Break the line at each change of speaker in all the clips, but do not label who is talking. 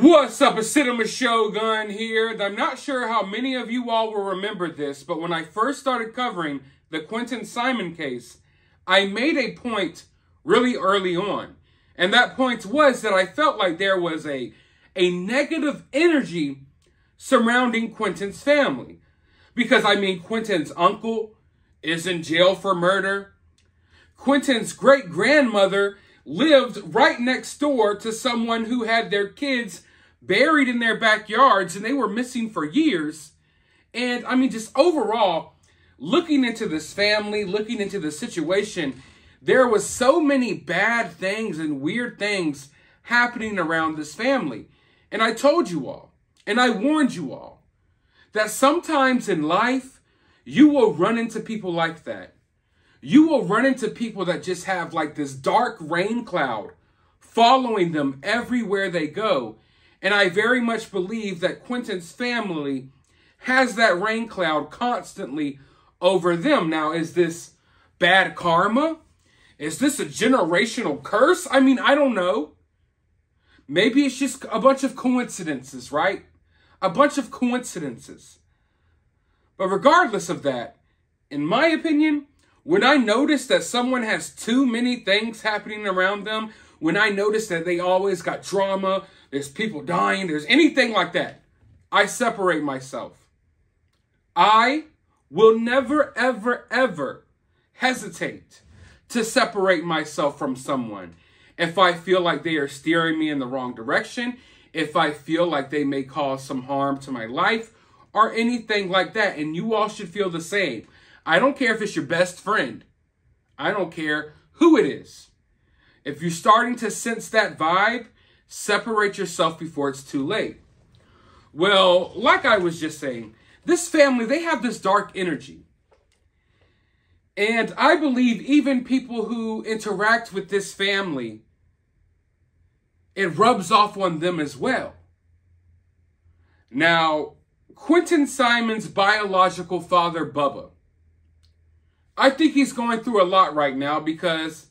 What's up, a Cinema Shogun here. I'm not sure how many of you all will remember this, but when I first started covering the Quinton Simon case, I made a point really early on. And that point was that I felt like there was a, a negative energy surrounding Quinton's family. Because, I mean, Quinton's uncle is in jail for murder. Quinton's great grandmother lived right next door to someone who had their kids buried in their backyards and they were missing for years. And I mean, just overall, looking into this family, looking into the situation, there was so many bad things and weird things happening around this family. And I told you all, and I warned you all, that sometimes in life, you will run into people like that you will run into people that just have like this dark rain cloud following them everywhere they go. And I very much believe that Quinton's family has that rain cloud constantly over them. Now, is this bad karma? Is this a generational curse? I mean, I don't know. Maybe it's just a bunch of coincidences, right? A bunch of coincidences. But regardless of that, in my opinion, when I notice that someone has too many things happening around them, when I notice that they always got drama, there's people dying, there's anything like that, I separate myself. I will never, ever, ever hesitate to separate myself from someone. If I feel like they are steering me in the wrong direction, if I feel like they may cause some harm to my life, or anything like that. And you all should feel the same. I don't care if it's your best friend. I don't care who it is. If you're starting to sense that vibe, separate yourself before it's too late. Well, like I was just saying, this family, they have this dark energy. And I believe even people who interact with this family, it rubs off on them as well. Now, Quinton Simon's biological father, Bubba, I think he's going through a lot right now because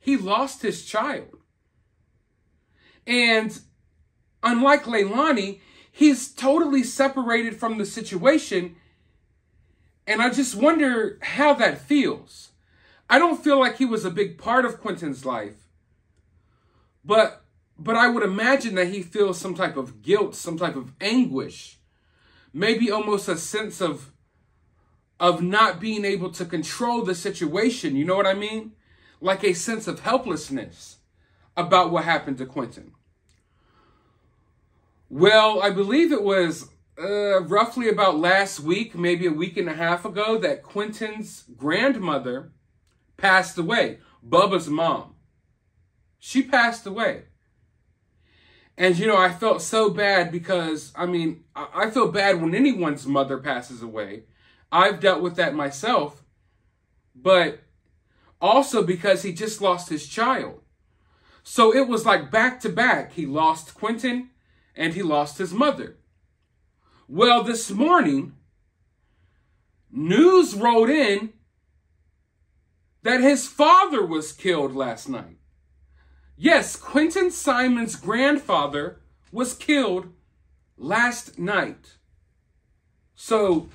he lost his child. And unlike Leilani, he's totally separated from the situation. And I just wonder how that feels. I don't feel like he was a big part of Quinton's life. But but I would imagine that he feels some type of guilt, some type of anguish. Maybe almost a sense of of not being able to control the situation. You know what I mean? Like a sense of helplessness about what happened to Quinton. Well, I believe it was uh, roughly about last week, maybe a week and a half ago, that Quinton's grandmother passed away. Bubba's mom. She passed away. And, you know, I felt so bad because, I mean, I feel bad when anyone's mother passes away. I've dealt with that myself, but also because he just lost his child. So it was like back to back. He lost Quinton and he lost his mother. Well, this morning, news rolled in that his father was killed last night. Yes, Quinton Simon's grandfather was killed last night. So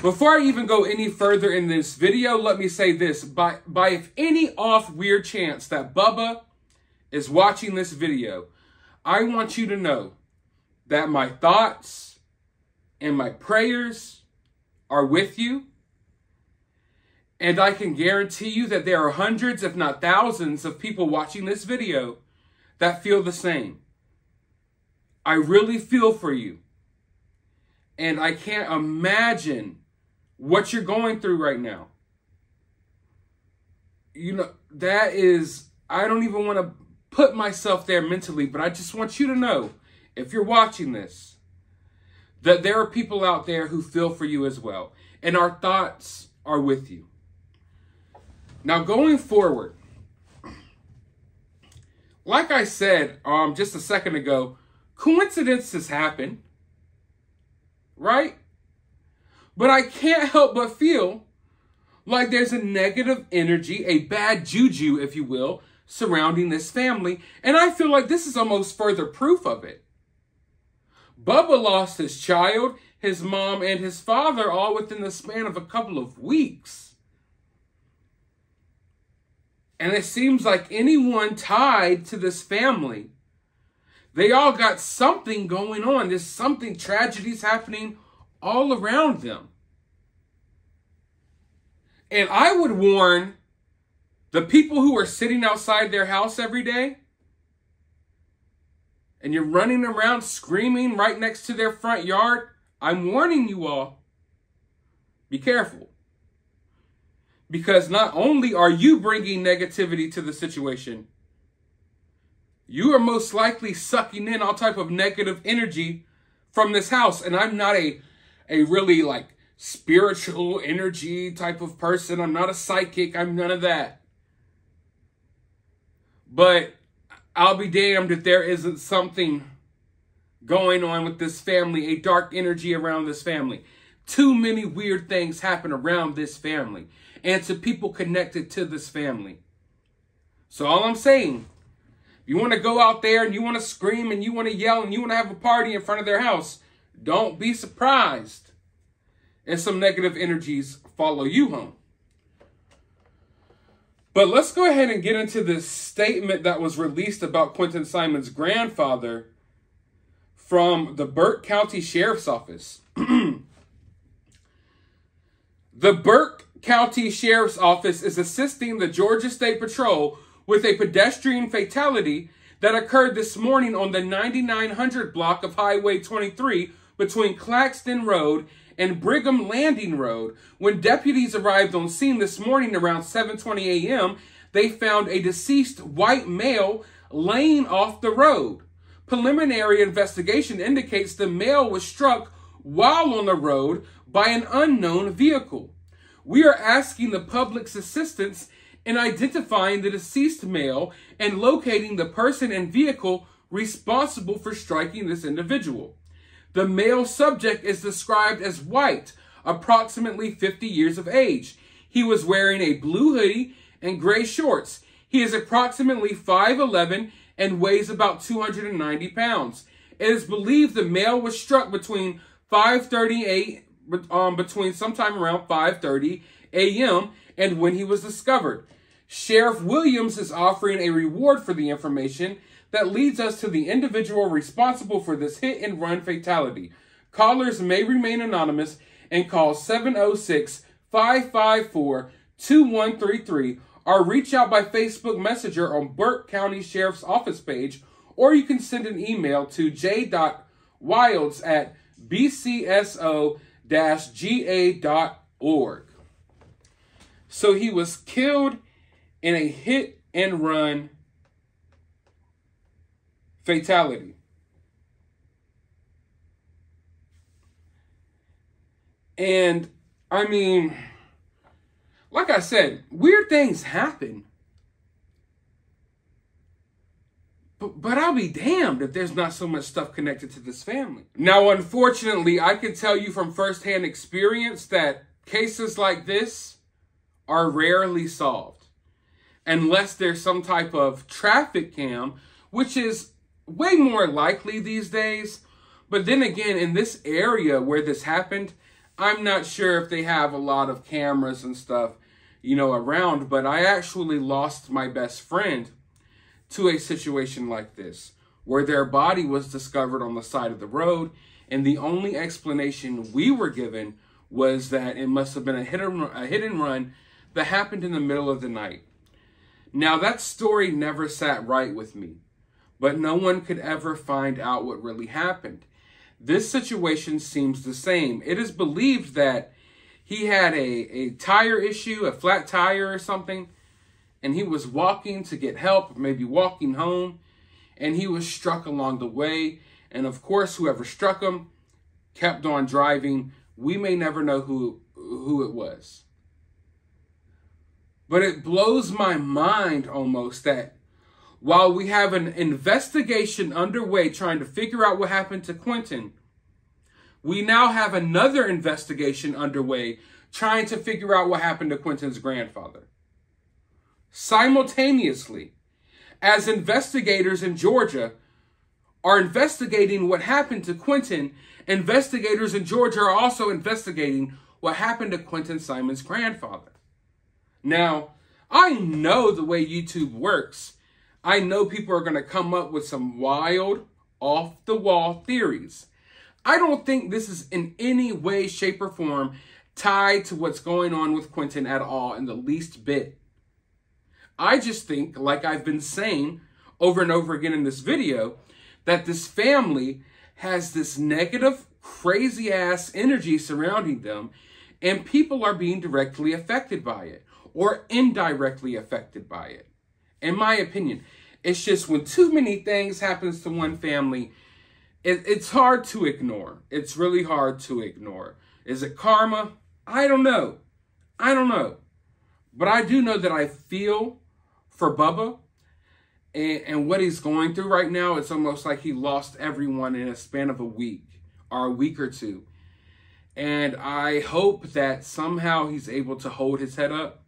before I even go any further in this video, let me say this. By, by if any off weird chance that Bubba is watching this video, I want you to know that my thoughts and my prayers are with you. And I can guarantee you that there are hundreds, if not thousands, of people watching this video that feel the same. I really feel for you. And I can't imagine what you're going through right now. You know, that is, I don't even want to put myself there mentally, but I just want you to know if you're watching this, that there are people out there who feel for you as well. And our thoughts are with you. Now, going forward, like I said um, just a second ago, coincidences happen, right? But I can't help but feel like there's a negative energy, a bad juju, if you will, surrounding this family. And I feel like this is almost further proof of it. Bubba lost his child, his mom, and his father all within the span of a couple of weeks. And it seems like anyone tied to this family, they all got something going on. There's something, tragedies happening all around them. And I would warn the people who are sitting outside their house every day and you're running around screaming right next to their front yard, I'm warning you all. Be careful. Because not only are you bringing negativity to the situation, you are most likely sucking in all type of negative energy from this house. And I'm not a, a really like spiritual energy type of person. I'm not a psychic. I'm none of that. But I'll be damned if there isn't something going on with this family, a dark energy around this family. Too many weird things happen around this family and to people connected to this family. So all I'm saying, you want to go out there and you want to scream and you want to yell and you want to have a party in front of their house, don't be surprised if some negative energies follow you home. But let's go ahead and get into this statement that was released about Quinton Simon's grandfather from the Burke County Sheriff's Office. the Burke County Sheriff's Office is assisting the Georgia State Patrol with a pedestrian fatality that occurred this morning on the 9900 block of Highway 23 between Claxton Road and Brigham Landing Road. When deputies arrived on scene this morning around 7:20 a.m., they found a deceased white male laying off the road. Preliminary investigation indicates the male was struck while on the road by an unknown vehicle. We are asking the public's assistance in identifying the deceased male and locating the person and vehicle responsible for striking this individual. The male subject is described as white, approximately 50 years of age. He was wearing a blue hoodie and gray shorts. He is approximately 5'11 and weighs about 290 pounds. It is believed the male was struck between 5:38 um, between sometime around 5:30 a.m. and when he was discovered. Sheriff Williams is offering a reward for the information that leads us to the individual responsible for this hit and run fatality. Callers may remain anonymous and call 706 554 2133 or reach out by Facebook Messenger on Burke County Sheriff's Office page, or you can send an email to j.wilds at bcso-ga.org. So he was killed in a hit and run fatality. And I mean, like I said, weird things happen. But, but I'll be damned if there's not so much stuff connected to this family. Now, unfortunately, I can tell you from firsthand experience that cases like this are rarely solved unless there's some type of traffic cam, which is way more likely these days. But then again, in this area where this happened, I'm not sure if they have a lot of cameras and stuff, you know, around. But I actually lost my best friend to a situation like this, where their body was discovered on the side of the road. And the only explanation we were given was that it must have been a hit and, a hit and run that happened in the middle of the night. Now, that story never sat right with me but no one could ever find out what really happened. This situation seems the same. It is believed that he had a, a tire issue, a flat tire or something, and he was walking to get help, maybe walking home, and he was struck along the way. And of course, whoever struck him kept on driving. We may never know who, who it was. But it blows my mind almost that while we have an investigation underway trying to figure out what happened to Quinton, we now have another investigation underway trying to figure out what happened to Quinton's grandfather. Simultaneously, as investigators in Georgia are investigating what happened to Quinton, investigators in Georgia are also investigating what happened to Quinton Simon's grandfather. Now, I know the way YouTube works. I know people are going to come up with some wild, off the wall theories. I don't think this is in any way, shape, or form tied to what's going on with Quinton at all in the least bit. I just think, like I've been saying over and over again in this video, that this family has this negative, crazy ass energy surrounding them, and people are being directly affected by it or indirectly affected by it. In my opinion, it's just when too many things happens to one family, it, it's hard to ignore. It's really hard to ignore. Is it karma? I don't know. I don't know. But I do know that I feel for Bubba and, and what he's going through right now. It's almost like he lost everyone in a span of a week or a week or two. And I hope that somehow he's able to hold his head up.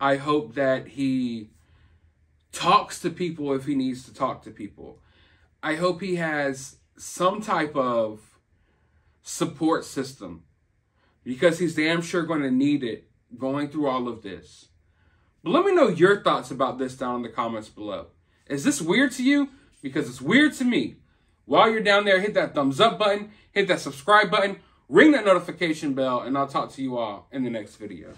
I hope that he talks to people if he needs to talk to people. I hope he has some type of support system because he's damn sure going to need it going through all of this. But let me know your thoughts about this down in the comments below. Is this weird to you? Because it's weird to me. While you're down there, hit that thumbs up button, hit that subscribe button, ring that notification bell, and I'll talk to you all in the next video.